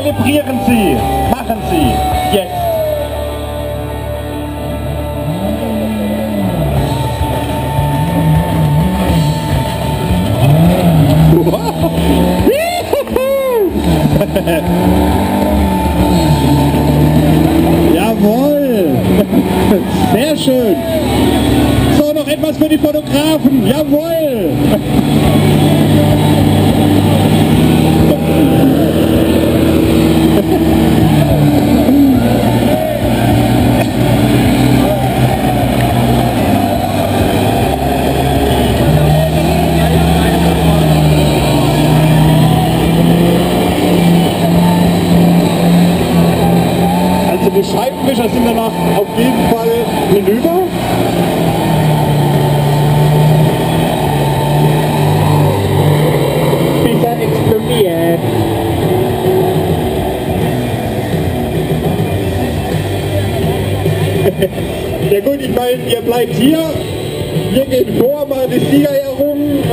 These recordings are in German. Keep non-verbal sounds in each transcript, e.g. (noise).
Zelebrieren Sie! Machen Sie! Jetzt! (laughs) Jawohl! (laughs) Sehr schön! So, noch etwas für die Fotografen! Jawohl! (laughs) Also die Scheibenwischer sind danach auf jeden Fall hinüber. Pizza explodiert. Ja gut, ich meine, ihr bleibt hier. Wir gehen vor, mal die Siegerehrung. (laughs)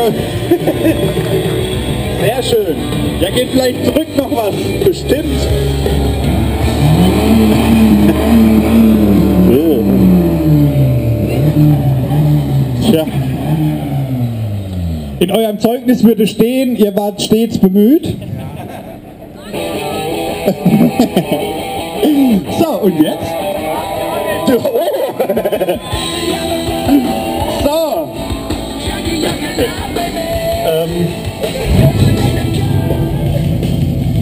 Sehr schön. Ja, geht vielleicht zurück noch was. Bestimmt. Eurem Zeugnis würde stehen, ihr wart stets bemüht. (laughs) so, und jetzt? Oh. So. Ähm.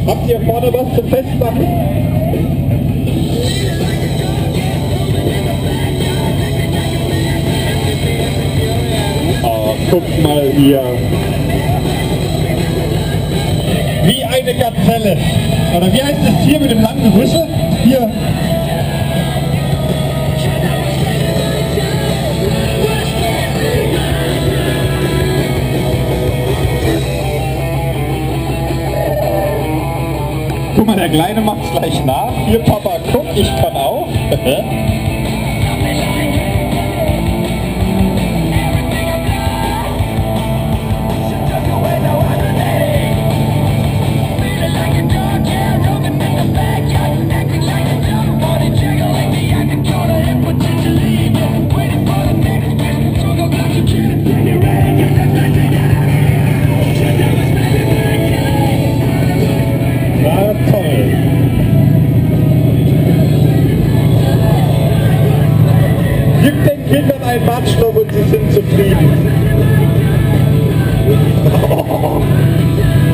Habt ihr vorne was zum Festmachen? Guckt mal hier. Wie eine Gazelle. Oder wie heißt das Tier mit dem langen Rüssel? Hier. Guck mal, der Kleine macht's gleich nach. Hier, Papa, guck, ich kann auch. (laughs) Kindern ein Matschloch und sie sind zufrieden. (laughs)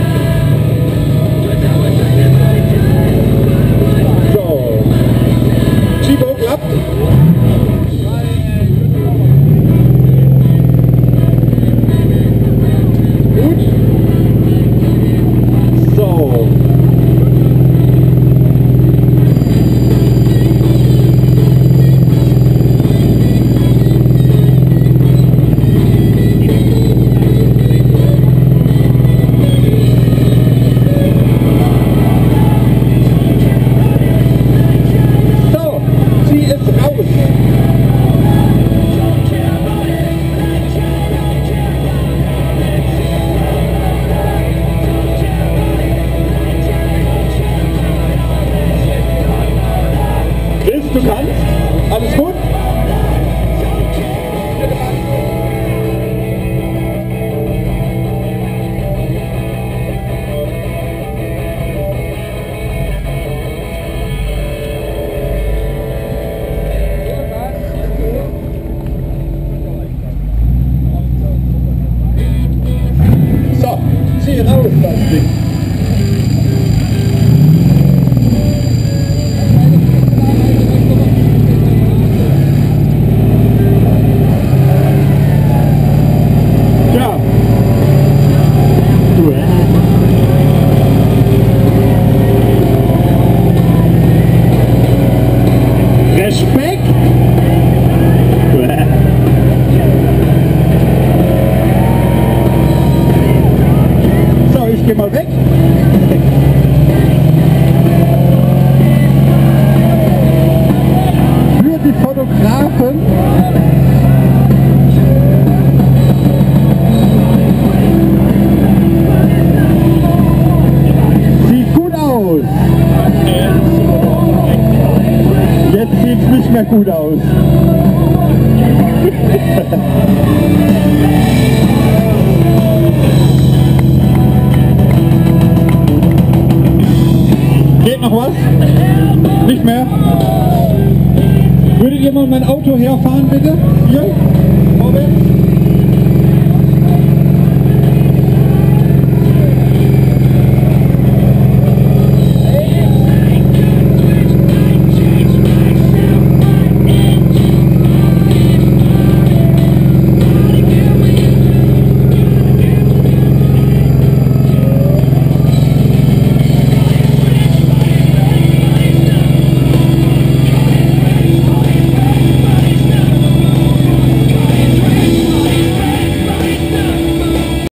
nicht mehr gut aus. (laughs) Geht noch was? Nicht mehr? Würdet ihr mal mein Auto herfahren, bitte? Hier?